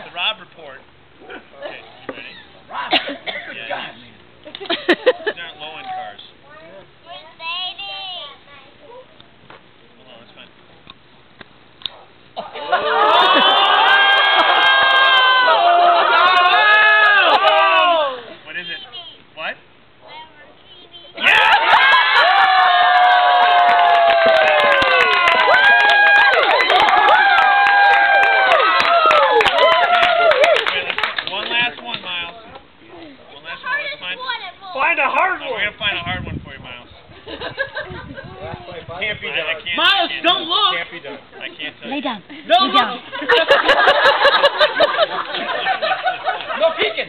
the Rob report. Okay, you ready? Rob, look at God, man. Find a hard one. We're gonna find a hard one for you, Myles. can't be done. Can't, Myles, can't don't look. Can't be done. I can't tell Lay down. You. Don't Lay look. Down. no peeking.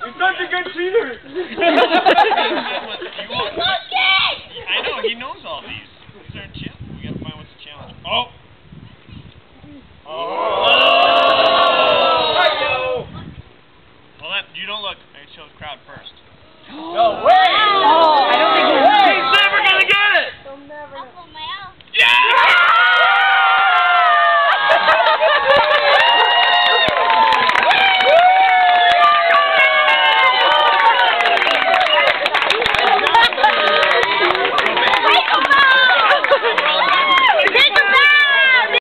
It's such a good cheater. He's. I know he knows all these. These aren't chip? We gotta find what's the challenge. Oh. shows crowd first. no way! Oh.